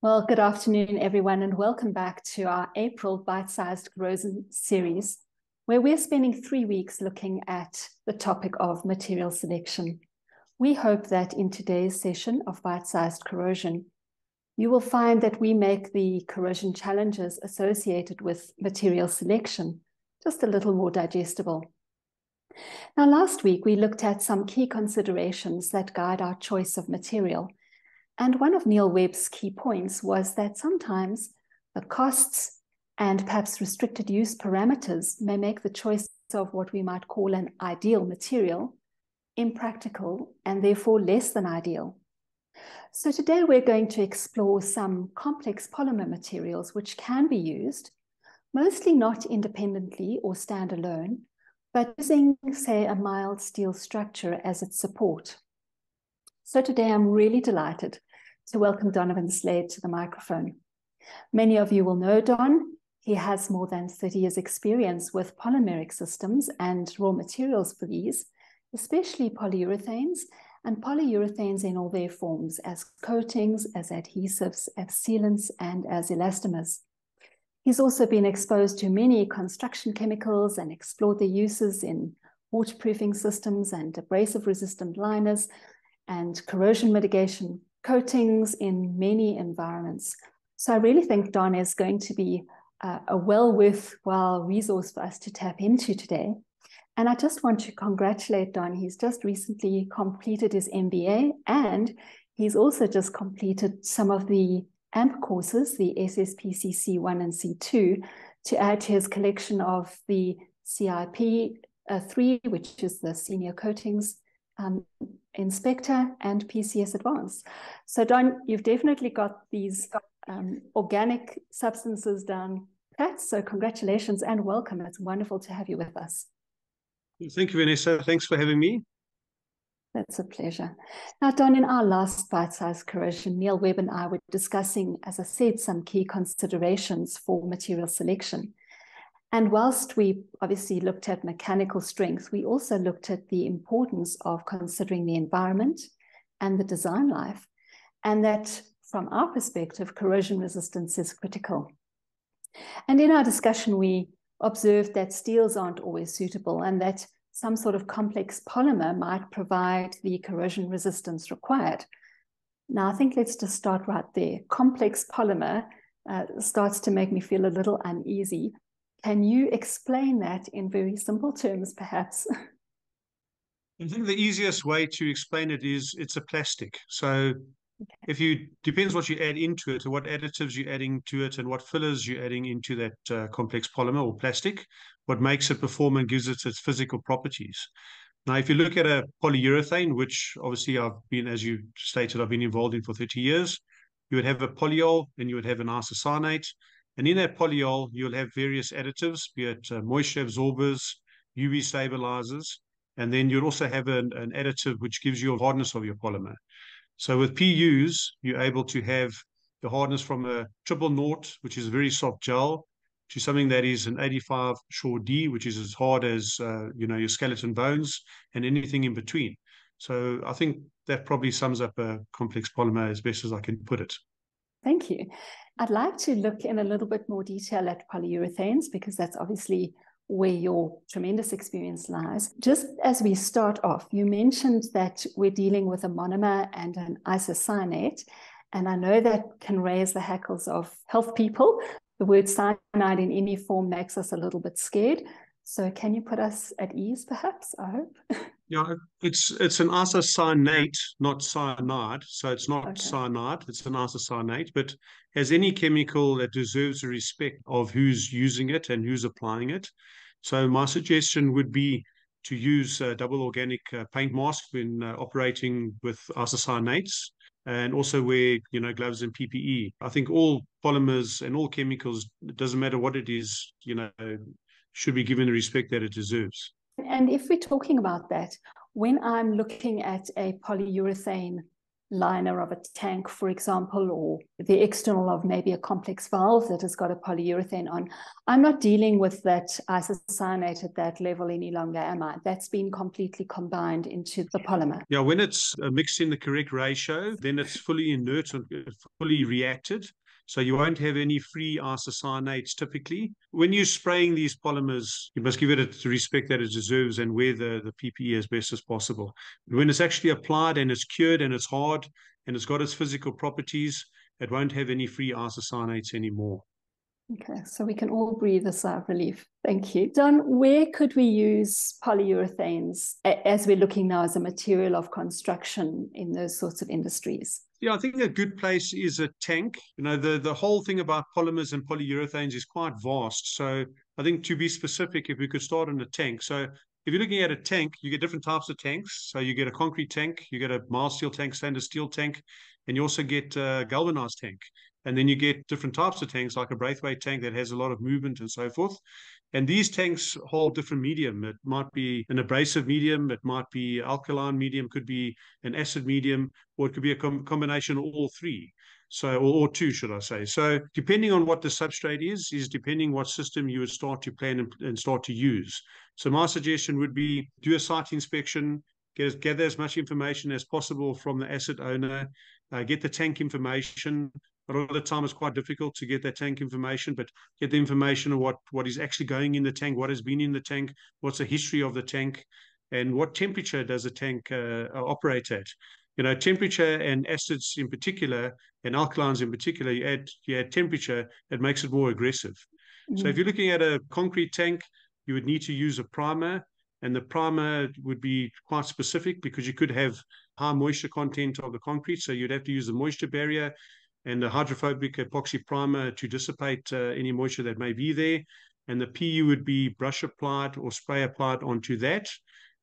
Well, good afternoon, everyone, and welcome back to our April Bite Sized Corrosion series, where we're spending three weeks looking at the topic of material selection. We hope that in today's session of Bite Sized Corrosion, you will find that we make the corrosion challenges associated with material selection just a little more digestible. Now, last week we looked at some key considerations that guide our choice of material and one of Neil Webb's key points was that sometimes the costs and perhaps restricted use parameters may make the choice of what we might call an ideal material impractical and therefore less than ideal. So today we're going to explore some complex polymer materials which can be used, mostly not independently or standalone, but using, say, a mild steel structure as its support. So today I'm really delighted to welcome Donovan Slade to the microphone. Many of you will know Don. He has more than 30 years experience with polymeric systems and raw materials for these, especially polyurethanes and polyurethanes in all their forms as coatings, as adhesives, as sealants, and as elastomers. He's also been exposed to many construction chemicals and explored their uses in waterproofing systems and abrasive resistant liners and corrosion mitigation coatings in many environments. So I really think Don is going to be uh, a well worthwhile resource for us to tap into today. And I just want to congratulate Don. He's just recently completed his MBA and he's also just completed some of the AMPP courses, the SSPC C1 and C2, to add to his collection of the CIP uh, 3, which is the senior coatings um, Inspector and PCS Advanced. So Don, you've definitely got these um, organic substances down pat. So congratulations and welcome. It's wonderful to have you with us. Thank you, Vanessa. Thanks for having me. That's a pleasure. Now, Don, in our last bite-sized corrosion, Neil Webb and I were discussing, as I said, some key considerations for material selection. And whilst we obviously looked at mechanical strength, we also looked at the importance of considering the environment and the design life, and that from our perspective, corrosion resistance is critical. And in our discussion, we observed that steels aren't always suitable and that some sort of complex polymer might provide the corrosion resistance required. Now, I think let's just start right there. Complex polymer uh, starts to make me feel a little uneasy can you explain that in very simple terms, perhaps? I think the easiest way to explain it is it's a plastic. So okay. if you depends what you add into it, or what additives you're adding to it, and what fillers you're adding into that uh, complex polymer or plastic, what makes it perform and gives it its physical properties. Now, if you look at a polyurethane, which obviously I've been, as you stated, I've been involved in for 30 years, you would have a polyol and you would have an isocyanate and in that polyol, you'll have various additives, be it uh, moisture absorbers, UV stabilizers, and then you'll also have an, an additive which gives you a hardness of your polymer. So with PUs, you're able to have the hardness from a triple naught, which is a very soft gel, to something that is an 85 Shore D, which is as hard as uh, you know your skeleton bones, and anything in between. So I think that probably sums up a complex polymer as best as I can put it. Thank you. I'd like to look in a little bit more detail at polyurethanes because that's obviously where your tremendous experience lies. Just as we start off, you mentioned that we're dealing with a monomer and an isocyanate. And I know that can raise the hackles of health people. The word cyanide in any form makes us a little bit scared. So can you put us at ease, perhaps? I hope. Yeah, it's it's an isocyanate, not cyanide. So it's not okay. cyanide, it's an isocyanate. But as any chemical that deserves the respect of who's using it and who's applying it. So my suggestion would be to use a double organic uh, paint mask when uh, operating with isocyanates and also wear you know gloves and PPE. I think all polymers and all chemicals, it doesn't matter what it is, you know, should be given the respect that it deserves. And if we're talking about that, when I'm looking at a polyurethane liner of a tank, for example, or the external of maybe a complex valve that has got a polyurethane on. I'm not dealing with that isocyanate at that level any longer, am I? That's been completely combined into the polymer. Yeah, when it's uh, mixed in the correct ratio, then it's fully inert and uh, fully reacted. So you won't have any free isocyanates typically. When you're spraying these polymers, you must give it the respect that it deserves and wear the, the PPE as best as possible. When it's actually applied and it's cured and it's hard and it's got its physical properties, it won't have any free isocyanates anymore. Okay, so we can all breathe a sigh of relief. Thank you. Don, where could we use polyurethanes as we're looking now as a material of construction in those sorts of industries? Yeah, I think a good place is a tank. You know, the, the whole thing about polymers and polyurethanes is quite vast. So I think to be specific, if we could start on a tank. So if you're looking at a tank, you get different types of tanks. So you get a concrete tank, you get a mild steel tank, stainless steel tank, and you also get a galvanized tank. And then you get different types of tanks, like a Braithwaite tank that has a lot of movement and so forth. And these tanks hold different medium. It might be an abrasive medium, it might be alkaline medium, could be an acid medium, or it could be a com combination of all three. So, or, or, two, should I say. So, depending on what the substrate is, is depending what system you would start to plan and, and start to use. So, my suggestion would be do a site inspection, get, gather as much information as possible from the asset owner, uh, get the tank information, a lot of the time it's quite difficult to get that tank information, but get the information of what, what is actually going in the tank, what has been in the tank, what's the history of the tank, and what temperature does the tank uh, operate at. You know, temperature and acids in particular, and alkalines in particular, you add, you add temperature, it makes it more aggressive. Mm. So if mm. you're looking at a concrete tank, you would need to use a primer, and the primer would be quite specific because you could have high moisture content of the concrete, so you'd have to use a moisture barrier and a hydrophobic epoxy primer to dissipate uh, any moisture that may be there. And the PU would be brush applied or spray applied onto that.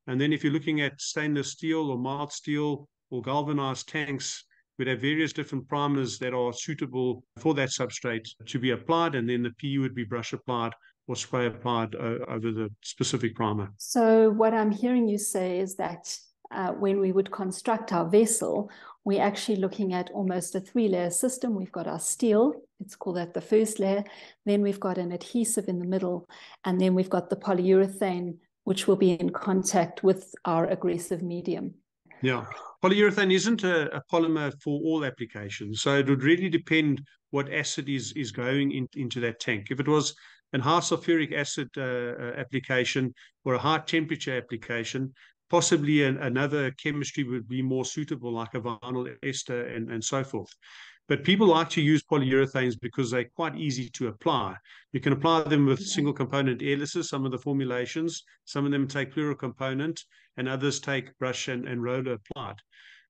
And then if you're looking at stainless steel or mild steel or galvanized tanks, we'd have various different primers that are suitable for that substrate to be applied. And then the PU would be brush applied or spray applied uh, over the specific primer. So what I'm hearing you say is that uh, when we would construct our vessel, we're actually looking at almost a three layer system. We've got our steel, let's call that the first layer. Then we've got an adhesive in the middle, and then we've got the polyurethane, which will be in contact with our aggressive medium. Yeah. Polyurethane isn't a, a polymer for all applications. So it would really depend what acid is, is going in, into that tank. If it was an high sulfuric acid uh, uh application or a high temperature application, possibly an, another chemistry would be more suitable, like a vinyl ester and, and so forth. But people like to use polyurethanes because they're quite easy to apply. You can apply them with single component airlesses, some of the formulations. Some of them take plural component, and others take brush and, and roller applied.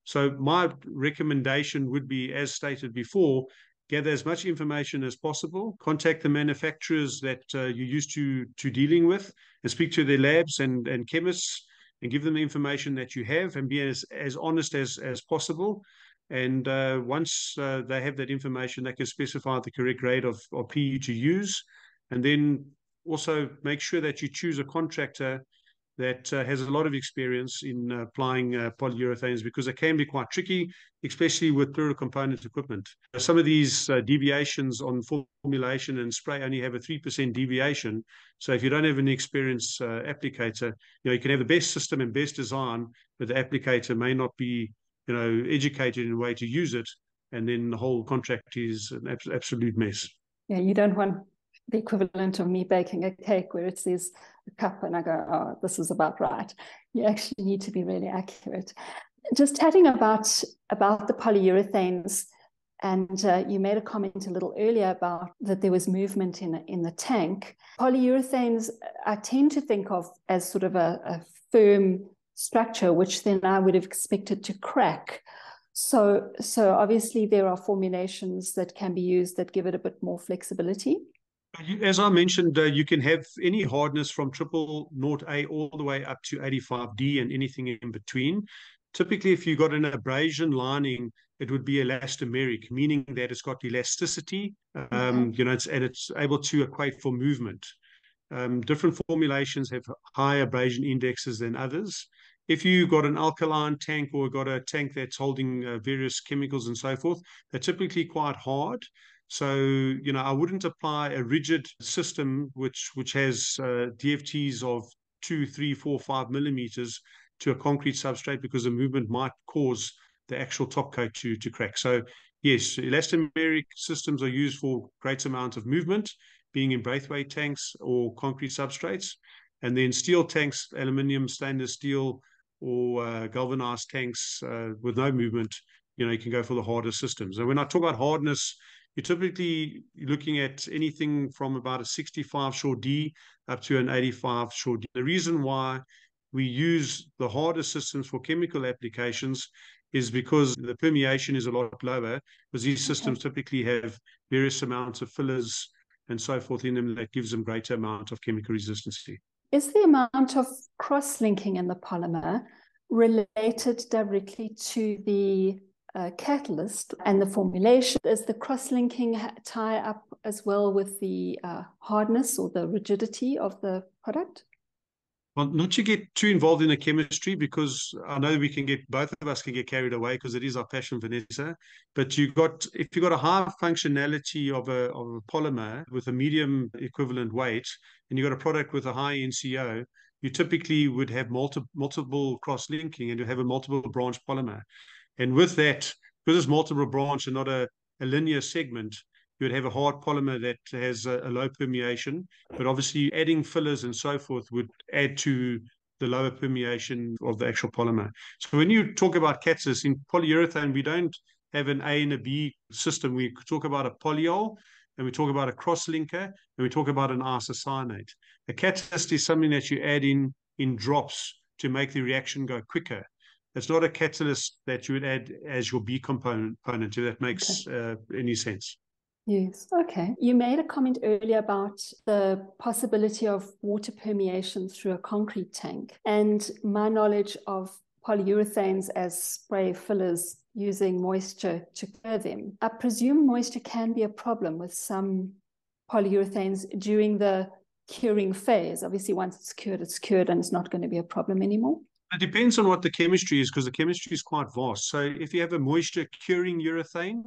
So my recommendation would be, as stated before, gather as much information as possible, contact the manufacturers that uh, you're used to, to dealing with, and speak to their labs and, and chemists and give them the information that you have and be as, as honest as, as possible. And uh, once uh, they have that information, they can specify the correct grade of, of PE to use. And then also make sure that you choose a contractor that uh, has a lot of experience in uh, applying uh, polyurethanes because they can be quite tricky, especially with plural component equipment. Some of these uh, deviations on formulation and spray only have a 3% deviation. So if you don't have an experienced uh, applicator, you know, you can have the best system and best design, but the applicator may not be, you know, educated in a way to use it. And then the whole contract is an absolute mess. Yeah, you don't want the equivalent of me baking a cake where it says a cup and I go, oh, this is about right. You actually need to be really accurate. Just chatting about, about the polyurethanes, and uh, you made a comment a little earlier about that there was movement in, in the tank. Polyurethanes, I tend to think of as sort of a, a firm structure, which then I would have expected to crack. So, so obviously there are formulations that can be used that give it a bit more flexibility. As I mentioned, uh, you can have any hardness from triple naught A all the way up to 85D and anything in between. Typically, if you've got an abrasion lining, it would be elastomeric, meaning that it's got elasticity, um, mm-hmm. you know, it's, and it's able to equate for movement. Um, different formulations have higher abrasion indexes than others. if you've got an alkaline tank or got a tank that's holding uh, various chemicals and so forth, they're typically quite hard. So, you know, I wouldn't apply a rigid system which which has uh, DFTs of two, three, four, five millimeters to a concrete substrate because the movement might cause the actual top coat to to crack. So, yes, elastomeric systems are used for great amounts of movement, being in Braithwaite tanks or concrete substrates, and then steel tanks, aluminium, stainless steel, or uh, galvanized tanks uh, with no movement. You know, you can go for the harder systems. And when I talk about hardness, you're typically looking at anything from about a 65 Shore D up to an 85 Shore D. The reason why we use the harder systems for chemical applications is because the permeation is a lot lower because these systems typically have various amounts of fillers and so forth in them that gives them greater amount of chemical resistance. Is the amount of cross-linking in the polymer related directly to the uh, catalyst and the formulation. Does the cross-linking tie up as well with the uh, hardness or the rigidity of the product? Well, not to get too involved in the chemistry because I know we can get both of us can get carried away because it is our passion, Vanessa. But you got if you got a high functionality of a of a polymer with a medium equivalent weight, and you got a product with a high NCO, you typically would have multi, multiple cross linking and you have a multiple branch polymer. And with that, because it's multiple branch and not a, a linear segment, you would have a hard polymer that has a, a, low permeation. But obviously, adding fillers and so forth would add to the lower permeation of the actual polymer. So when you talk about catalysts in polyurethane, we don't have an A and a B system. We talk about a polyol, and we talk about a cross-linker, and we talk about an isocyanate. A catalyst is something that you add in in drops to make the reaction go quicker. It's not a catalyst that you would add as your B component, component if that makes okay. uh, any sense. Yes. Okay. You made a comment earlier about the possibility of water permeation through a concrete tank. And my knowledge of polyurethanes as spray fillers using moisture to cure them. I presume moisture can be a problem with some polyurethanes during the curing phase. Obviously, once it's cured, it's cured and it's not going to be a problem anymore. It depends on what the chemistry is because the chemistry is quite vast. So if you have a moisture curing urethane,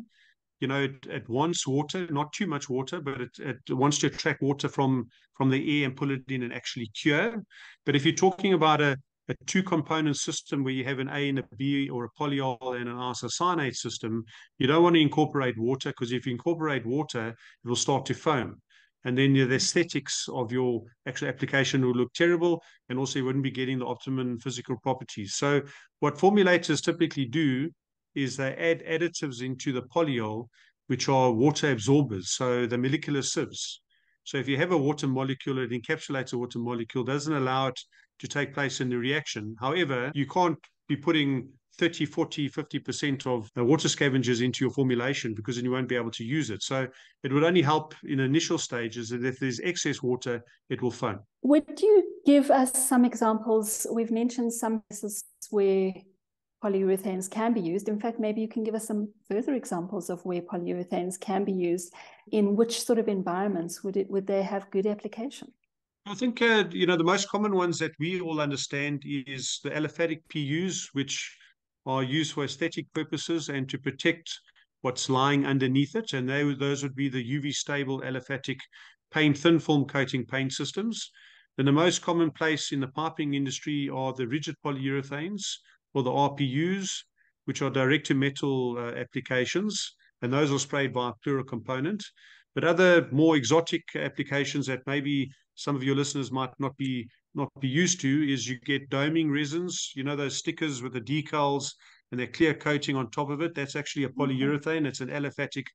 you know, it, it wants water, not too much water, but it, it wants to attract water from from the air and pull it in and actually cure. But if you're talking about a, a two component system where you have an A and a B or a polyol and an isocyanate system, you don't want to incorporate water because if you incorporate water, it will start to foam and then the aesthetics of your actual application will look terrible and also you wouldn't be getting the optimum physical properties. So what formulators typically do is they add additives into the polyol which are water absorbers so the molecular sieves. So if you have a water molecule it encapsulates a water molecule doesn't allow it to take place in the reaction. However you can't be putting 30, 40, 50% of the water scavengers into your formulation because then you won't be able to use it. So it would only help in initial stages. And if there's excess water, it will foam. Would you give us some examples? We've mentioned some cases where polyurethanes can be used. In fact, maybe you can give us some further examples of where polyurethanes can be used. In which sort of environments would it would they have good application? I think uh, you know the most common ones that we all understand is the aliphatic PUs, which are used for aesthetic purposes and to protect what's lying underneath it. And they, those would be the UV stable aliphatic paint thin film coating paint systems. Then the most common place in the piping industry are the rigid polyurethanes or the RPUs, which are direct to metal uh, applications. And those are sprayed by a plural component. But other more exotic applications that maybe some of your listeners might not be not be used to is you get doming resins, you know, those stickers with the decals and their clear coating on top of it. That's actually a mm-hmm. polyurethane. It's an aliphatic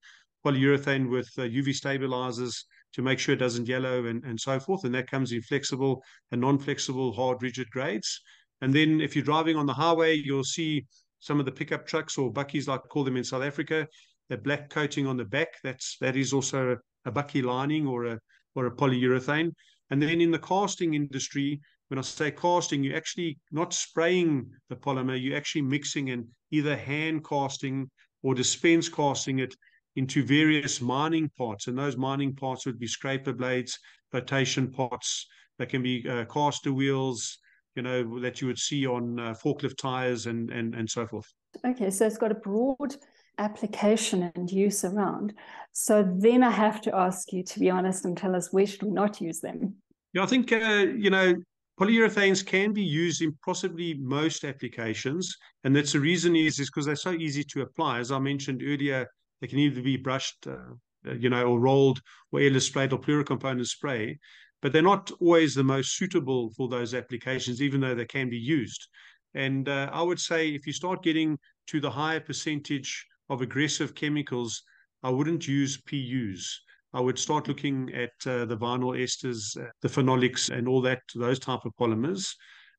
polyurethane with uh, UV stabilizers to make sure it doesn't yellow and, and so forth. And that comes in flexible and non-flexible, hard, rigid grades. And then if you're driving on the highway, you'll see some of the pickup trucks or bakkies, like call them in South Africa, the black coating on the back. That's that is also a, a bakkie lining or a or a polyurethane. And then in the casting industry, when I say casting, you're actually not spraying the polymer, you're actually mixing and either hand casting or dispense casting it into various mining parts. And those mining parts would be scraper blades, flotation pots, that can be uh, caster wheels, you know, that you would see on uh, forklift tires and, and, and so forth. Okay, so it's got a broad application and use around. So then I have to ask you, to be honest, and tell us where should we not use them? Yeah, I think, uh, you know, polyurethanes can be used in possibly most applications. And that's the reason is, is because they're so easy to apply. As I mentioned earlier, they can either be brushed, uh, uh you know, or rolled or airless sprayed or plural component spray, but they're not always the most suitable for those applications, even though they can be used. And uh, I would say if you start getting to the higher percentage of aggressive chemicals, I wouldn't use PUs. I would start looking at uh, the vinyl esters, uh, the phenolics, and all that, those type of polymers.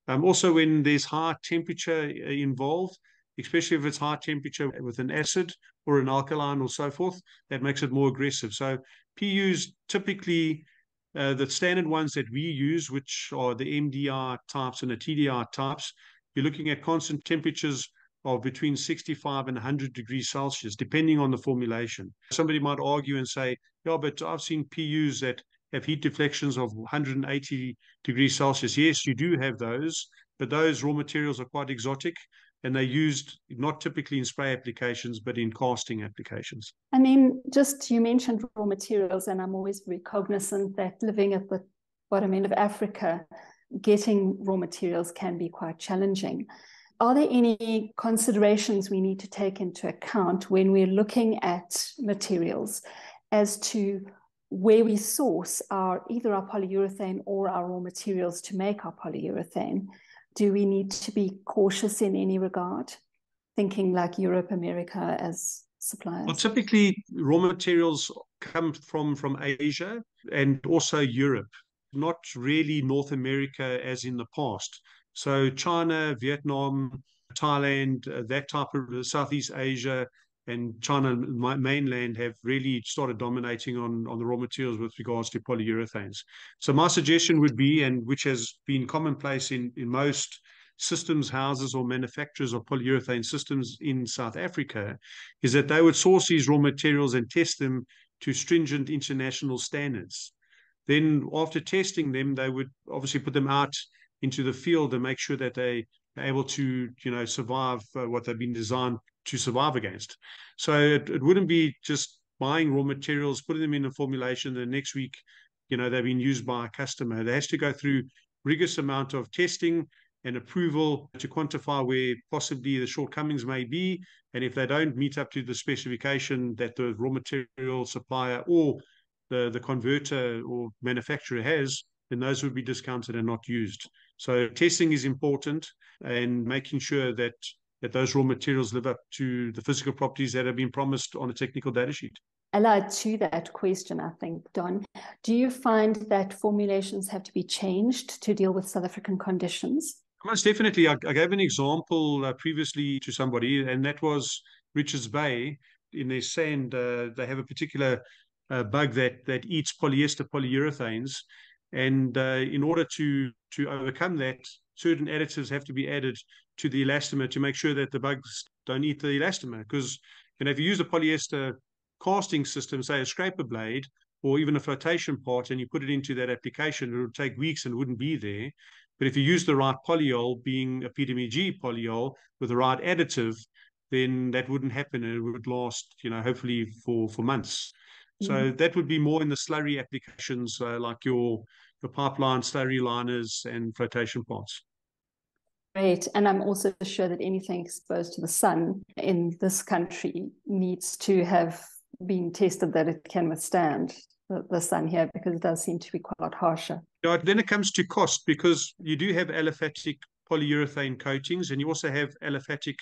Um, also, when there's high temperature uh, involved, especially if it's high temperature with an acid or an alkaline or so forth, that makes it more aggressive. So PUs typically, uh, the standard ones that we use, which are the MDI types and the TDI types, you're looking at constant temperatures of between 65 and 100 degrees Celsius, depending on the formulation. Somebody might argue and say, yeah, but I've seen PUs that have heat deflections of 180 degrees Celsius. Yes, you do have those, but those raw materials are quite exotic and they're used not typically in spray applications, but in casting applications. And then just you mentioned raw materials, and I'm always very cognizant that living at the bottom end of Africa, getting raw materials can be quite challenging. Are there any considerations we need to take into account when we're looking at materials as to where we source our either our polyurethane or our raw materials to make our polyurethane? Do we need to be cautious in any regard? Thinking like Europe, America as suppliers? Well, typically raw materials come from from Asia and also Europe, not really North America as in the past. So China, Vietnam, Thailand, uh, that type of uh, Southeast Asia and China mainland have really started dominating on, on the raw materials with regards to polyurethanes. So my suggestion would be, and which has been commonplace in, in most systems houses or manufacturers of polyurethane systems in South Africa, is that they would source these raw materials and test them to stringent international standards. Then after testing them, they would obviously put them out into the field and make sure that they are able to, you know, survive uh, what they've been designed to survive against. So it, it wouldn't be just buying raw materials, putting them in a formulation, the next week, you know, they've been used by a customer. There has to go through rigorous amount of testing and approval to quantify where possibly the shortcomings may be. And if they don't meet up to the specification that the raw material supplier or the, the converter or manufacturer has, then those would be discounted and not used. So testing is important and making sure that that those raw materials live up to the physical properties that have been promised on a technical data sheet. Allied to that question, I think, Don, do you find that formulations have to be changed to deal with South African conditions? Most definitely. I, I gave an example uh, previously to somebody, and that was Richards Bay. In their sand, uh, they have a particular uh, bug that that eats polyester polyurethanes, and uh, in order to to overcome that, certain additives have to be added to the elastomer to make sure that the bugs don't eat the elastomer. Because you know, if you use a polyester casting system, say a scraper blade or even a flotation part, and you put it into that application, it would take weeks and wouldn't be there. But if you use the right polyol, being a PTMG polyol with the right additive, then that wouldn't happen, and it would last, you know, hopefully for for months. So mm-hmm. that would be more in the slurry applications, uh, like your your pipeline, slurry liners, and flotation parts. Great. And I'm also sure that anything exposed to the sun in this country needs to have been tested that it can withstand the, the sun here because it does seem to be quite harsher. Yeah, then it comes to cost because you do have aliphatic polyurethane coatings and you also have aliphatic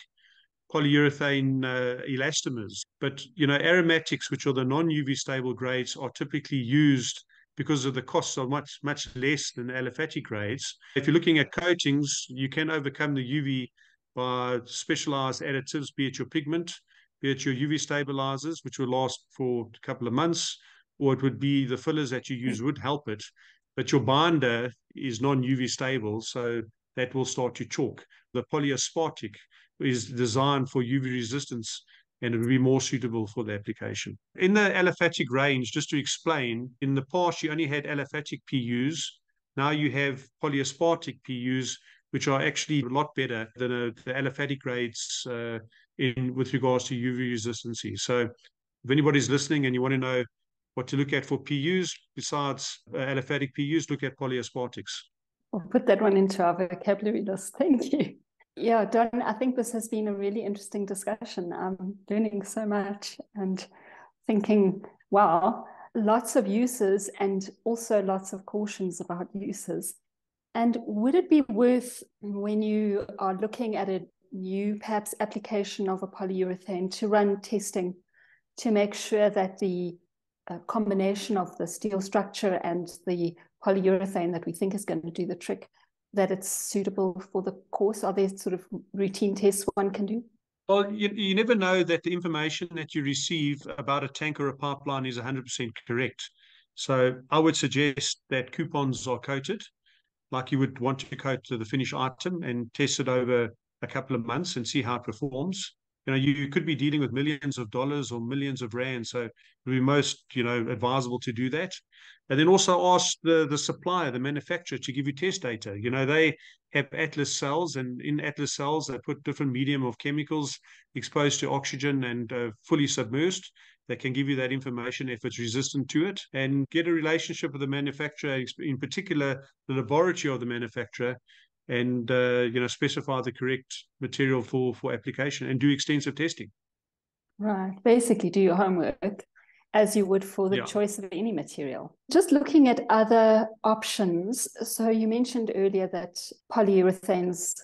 polyurethane uh, elastomers. But, you know, aromatics, which are the non-UV stable grades, are typically used because of the costs are much, much less than aliphatic grades. If you're looking at coatings, you can overcome the UV by specialized additives, be it your pigment, be it your UV stabilizers, which will last for a couple of months, or it would be the fillers that you use would help it. But your binder is non-UV stable, so that will start to chalk. The polyaspartic is designed for UV resistance and it would be more suitable for the application. In the aliphatic range, just to explain, in the past you only had aliphatic PUs. Now you have polyaspartic PUs, which are actually a lot better than a, the aliphatic grades uh, in with regards to UV resistance. So if anybody's listening and you want to know what to look at for PUs besides uh, aliphatic PUs, look at polyaspartics. I'll put that one into our vocabulary list. Thank you. Yeah, Don, I think this has been a really interesting discussion. I'm learning so much and thinking, wow, lots of uses and also lots of cautions about uses. And would it be worth, when you are looking at a new, perhaps, application of a polyurethane to run testing to make sure that the uh, combination of the steel structure and the polyurethane that we think is going to do the trick, that it's suitable for the course? Are there sort of routine tests one can do? Well, you, you never know that the information that you receive about a tank or a pipeline is 100% correct. So I would suggest that coupons are coated like you would want to coat the finished item and test it over a couple of months and see how it performs you know, you, could be dealing with millions of dollars or millions of rand. So it would be most, you know, advisable to do that. And then also ask the, the supplier, the manufacturer to give you test data. You know, they have Atlas cells and in Atlas cells, they put different medium of chemicals exposed to oxygen and uh, fully submerged that can give you that information if it's resistant to it and get a relationship with the manufacturer, in particular, the laboratory of the manufacturer and uh, you know specify the correct material for for application and do extensive testing. Right. Basically do your homework as you would for the yeah. choice of any material. Just looking at other options so you mentioned earlier that polyurethanes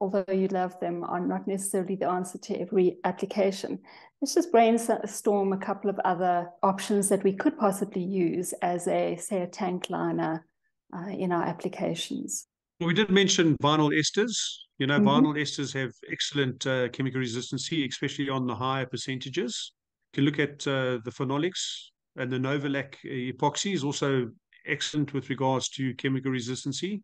although you love them are not necessarily the answer to every application. Let's just brainstorm a couple of other options that we could possibly use as a say a tank liner uh, in our applications well, we did mention vinyl esters. You know, mm-hmm. vinyl esters have excellent uh, chemical resistancy, especially on the higher percentages. You can look at uh, the phenolics and the Novolac epoxy is also excellent with regards to chemical resistancy.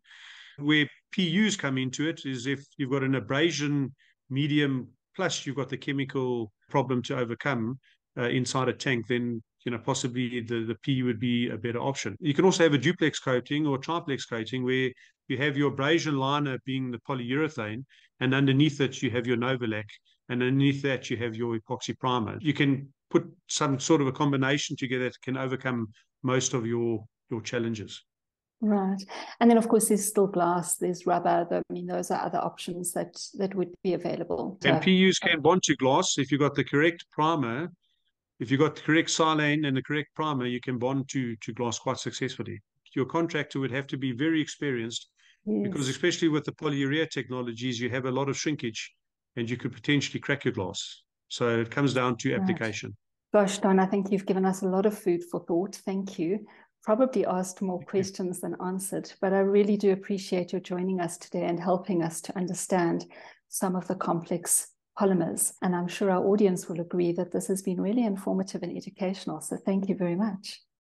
Where PUs come into it is if you've got an abrasion medium plus you've got the chemical problem to overcome uh, inside a tank, then you know possibly the the P would be a better option. You can also have a duplex coating or triplex coating where you have your abrasion liner being the polyurethane, and underneath it you have your Novolac, and underneath that you have your epoxy primer. You can put some sort of a combination together that can overcome most of your your challenges. Right, and then of course there's still glass, there's rubber. I mean, those are other options that that would be available. And PUs can um, bond to glass if you've got the correct primer. If you've got the correct silane and the correct primer, you can bond to to glass quite successfully. Your contractor would have to be very experienced Yes. Because especially with the polyurea technologies, you have a lot of shrinkage and you could potentially crack your glass. So it comes down to right. application. Gosh, Don, I think you've given us a lot of food for thought. Thank you. Probably asked more questions than answered, but I really do appreciate your joining us today and helping us to understand some of the complex polymers. And I'm sure our audience will agree that this has been really informative and educational. So thank you very much.